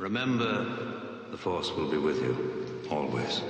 Remember, the Force will be with you, always.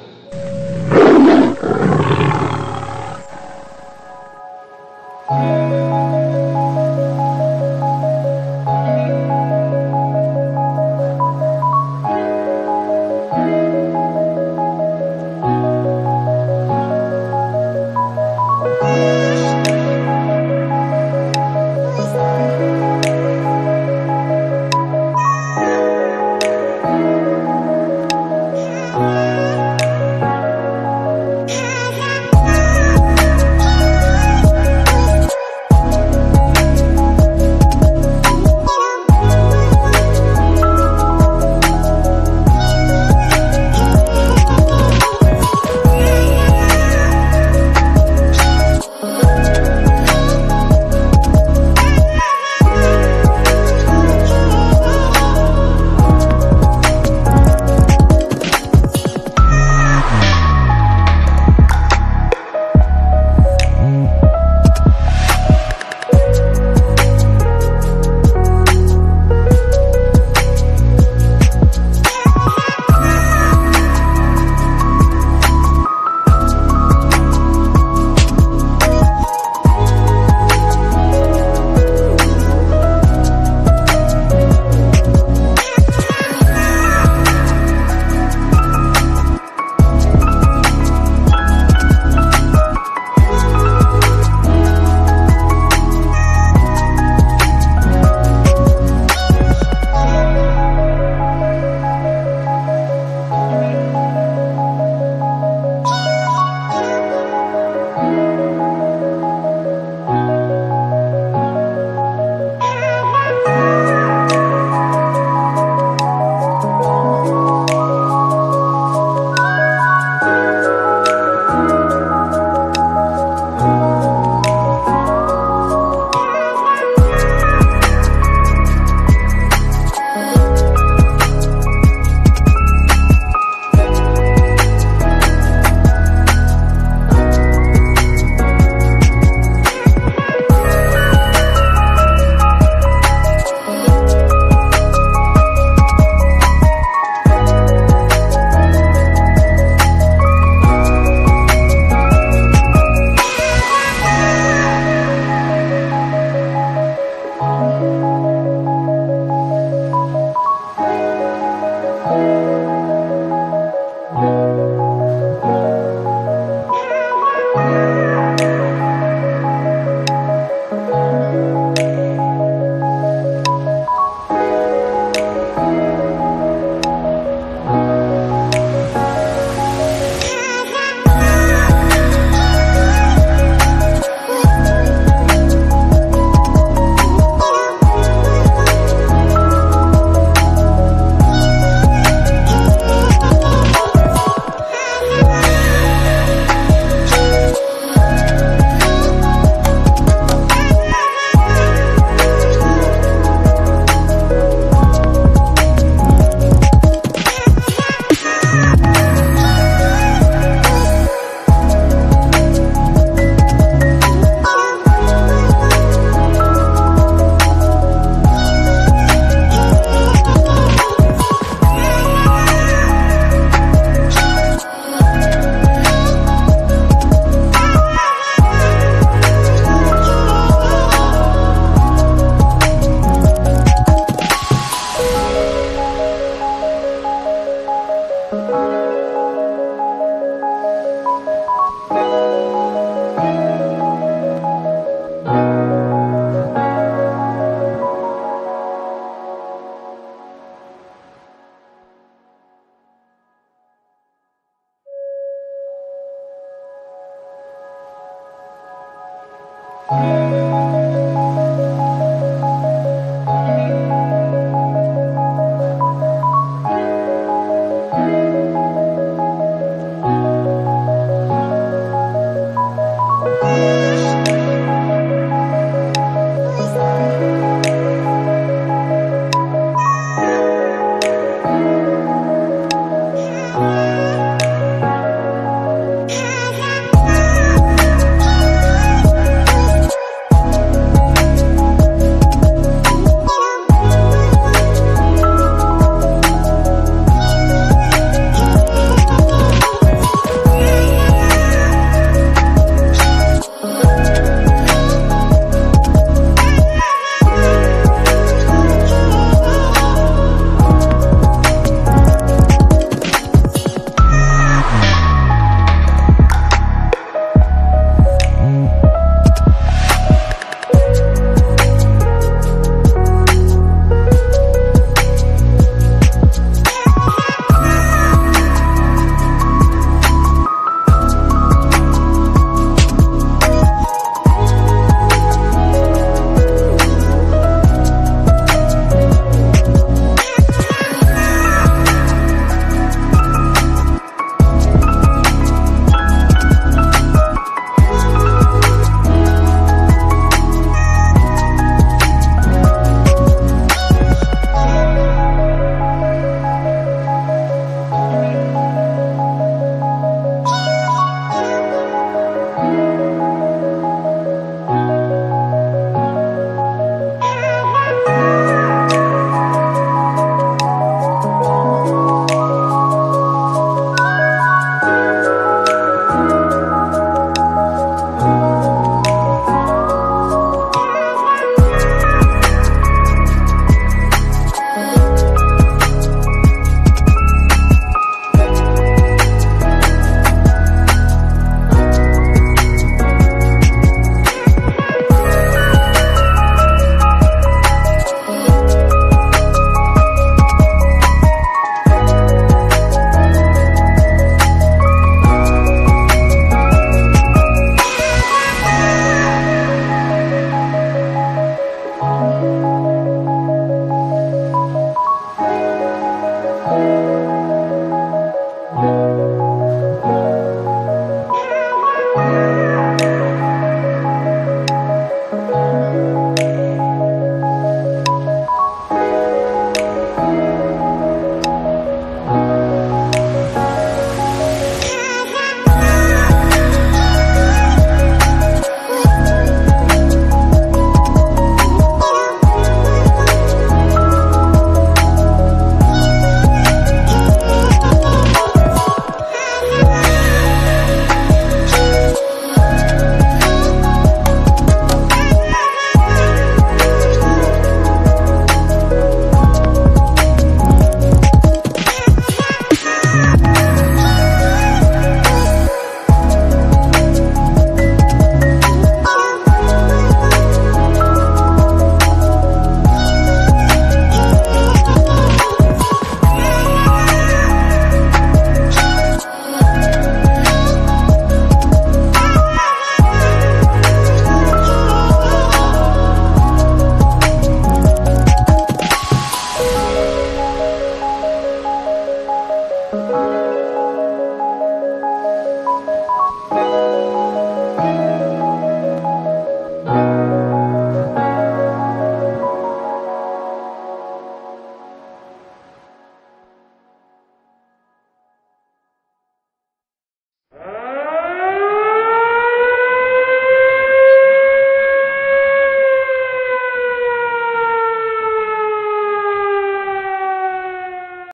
Música